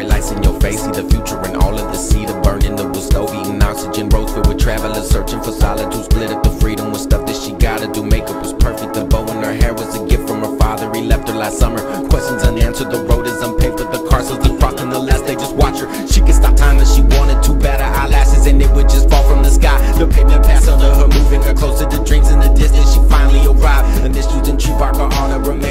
bright lights in your face. See the future and all of the cedar burning the wood stove, eating oxygen. Roads filled with travelers searching for solitude. Split up the freedom with stuff that she gotta do. Makeup was perfect, the bow in her hair was a gift from her father. He left her last summer. Questions unanswered, the road is unpaved, but the car still the frost and the last they just watch her. She could stop time if she wanted to. Better eyelashes and it would just fall from the sky. The pavement passed under her, moving her closer to dreams in the distance. She finally arrived. And tree bark are on her. remain.